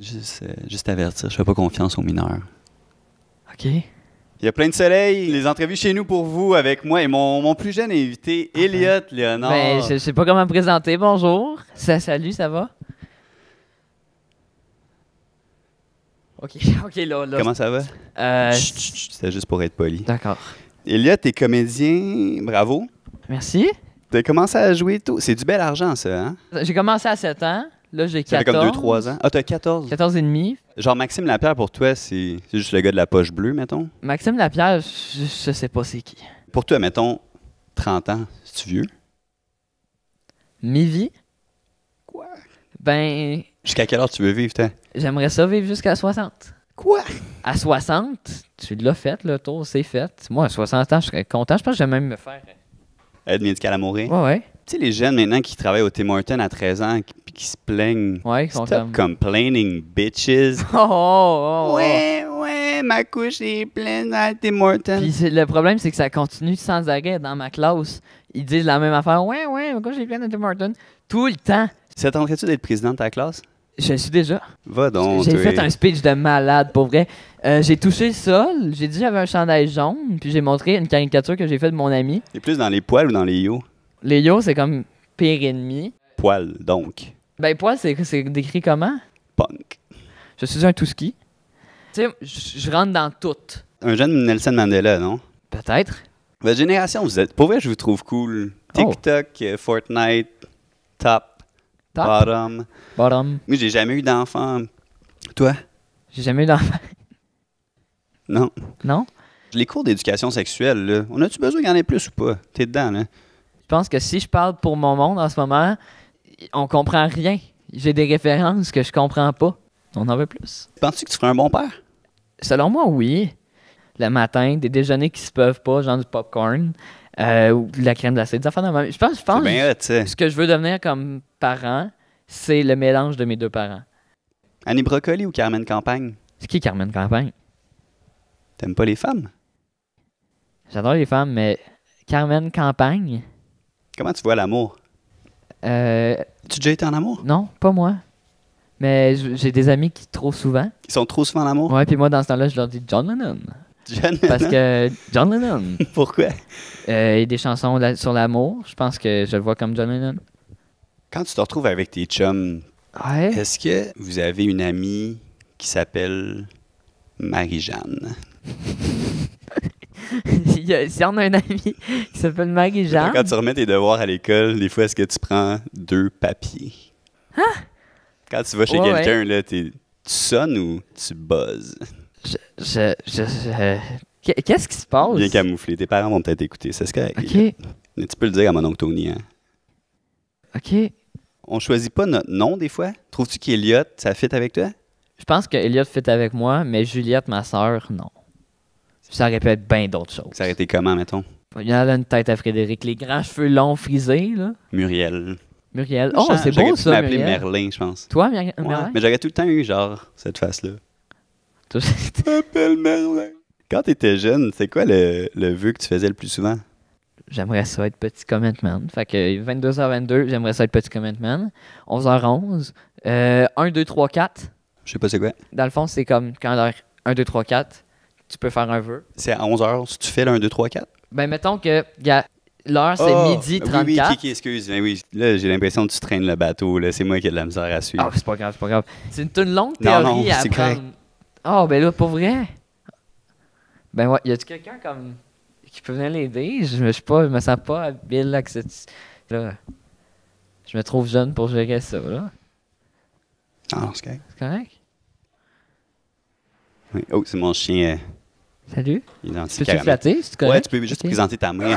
Juste, euh, juste avertir, je fais pas confiance aux mineurs. OK. Il y a plein de soleil, les entrevues chez nous pour vous avec moi et mon, mon plus jeune invité, Elliot Léonard. Ben, je, je sais pas comment me présenter. Bonjour. Ça, salut, ça va? OK, OK, là, là. Comment ça va? Euh, C'était juste pour être poli. D'accord. Elliot est comédien, bravo. Merci. T'as commencé à jouer tôt. C'est du bel argent, ça, hein? J'ai commencé à 7 ans. Là, j'ai Ça fait 14. comme 2-3 ans. Ah, t'as 14. 14 et demi. Genre, Maxime Lapierre, pour toi, c'est c'est juste le gars de la poche bleue, mettons? Maxime Lapierre, je, je sais pas c'est qui. Pour toi, mettons, 30 ans, c'est-tu vieux? Mi-vie? Quoi? Ben, Jusqu'à quelle heure tu veux vivre, toi? j'aimerais ça vivre jusqu'à 60. Quoi? À 60, tu l'as fait, le tour, c'est fait. Moi, à 60 ans, je serais content. Je pense que je vais même me faire. Aide médicale à mourir. Ouais, ouais. Tu sais, les jeunes maintenant qui travaillent au Tim Hortons à 13 ans puis qui se plaignent. Ouais, ils sont Stop comme. complaining, bitches. Oh, oh, oh, ouais, ouais, ma couche est pleine à Tim Hortons. Puis le problème, c'est que ça continue sans arrêt dans ma classe. Ils disent la même affaire. Ouais, ouais, pourquoi j'ai plein de Tim Hortons? Tout le temps. Ça tenterait-tu d'être président de ta classe? Je le suis déjà. Va donc. J'ai fait un speech de malade, pour vrai. Euh, j'ai touché le sol, j'ai dit j'avais un chandail jaune, puis j'ai montré une caricature que j'ai faite de mon ami. T'es plus dans les poils ou dans les yo? Les yo, c'est comme pire ennemi. Poils, donc. Ben, poil, c'est c'est décrit comment? Punk. Je suis un tout-ski. Tu sais, je rentre dans tout. Un jeune Nelson Mandela, non? Peut-être. Votre génération, vous êtes. Pour vrai, je vous trouve cool. Oh. TikTok, euh, Fortnite, top, Top? bottom. Bottom. Moi, j'ai jamais eu d'enfant. Toi? J'ai jamais eu d'enfant. Non. Non? Les cours d'éducation sexuelle, là, on a-tu besoin qu'il y en ait plus ou pas? T'es dedans, là? Je pense que si je parle pour mon monde en ce moment, on comprend rien. J'ai des références que je comprends pas. On en veut plus. Penses-tu que tu ferais un bon père? Selon moi, oui. Le matin, des déjeuners qui se peuvent pas, genre du popcorn, euh, ou de la crème glacée, des affaires de même. Je pense, je pense bien sais. ce que je veux devenir comme parent, c'est le mélange de mes deux parents. Annie Brocoli ou Carmen Campagne? C'est qui Carmen Campagne? T'aimes pas les femmes? J'adore les femmes, mais Carmen Campagne? Comment tu vois l'amour? Euh, Tu as déjà été en amour? non, pas moi. Mais j'ai des amis qui trop souvent. Ils sont trop souvent en amour? Ouais, puis moi, dans ce temps-là, je leur dis John Lennon. Jeune, Parce que John Lennon, Pourquoi? euh, il y a des chansons la- sur l'amour. Je pense que je le vois comme John Lennon. Quand tu te retrouves avec tes chums, Ouais. est-ce que vous avez une amie qui s'appelle Marie-Jeanne? Si on a un ami qui s'appelle Marie-Jeanne, Quand tu remets tes devoirs à l'école, des fois, est-ce que tu prends deux papiers? Quand tu vas chez Hein? Ouais, quelqu'un, là, tu sonnes ou tu buzzes? je, je, je- je- Qu'est- Qu'est-ce qui se passe? Bien camouflé. Tes parents vont peut-être écouter, c'est ce correct. Ok, Mais tu peux le dire à mon oncle Tony. Hein? ok. On choisit pas notre nom des fois. Trouves-tu qu'Eliott, ça fit avec toi? Je pense que Elliot fit avec moi, mais Juliette, ma sœur, non. Ça aurait pu être bien d'autres choses. Ça aurait été comment, mettons? Il y en a une tête à Frédéric. Les grands cheveux longs frisés, là. Muriel. Muriel. Oh, c'est beau ça, Muriel. Merlin, je pense. Toi, Myri- Ouais, Merlin? Mais j'aurais tout le temps eu, genre, cette face-là. Toi, M'appelle Merlin. Quand t'étais jeune, c'est quoi le, le vœu que tu faisais le plus souvent? J'aimerais ça être petit commitment. Fait que 22h22, j'aimerais ça être petit commitment. 11h11. Euh, 1, 2, 3, 4. Je sais pas c'est quoi. Dans le fond, c'est comme quand l'heure 1, 2, 3, 4, tu peux faire un vœu. C'est à 11h, si tu fais le 1, 2, 3, 4? Ben, mettons que l'heure, c'est Ah, midi Oui, 34. oui, ok, ok, excuse. Ben oui, là, j'ai l'impression que tu traînes le bateau. Là. C'est moi qui ai de la misère à suivre. Ah, c'est pas grave, c'est pas grave. C'est une, une longue Non, théorie non, à c'est apprendre. Ah, ben là, pour vrai? Ben ouais, y a-tu quelqu'un comme qui peut venir l'aider? Je, je sais pas, je me sens pas habile avec cette. Là. Je me trouve jeune pour gérer ça, là. Ah, non, c'est correct. C'est correct? Oui. Oh, c'est mon chien euh, Salut? Peux-tu flatter? C'est correct? Ouais, tu peux juste Ok. présenter ta main.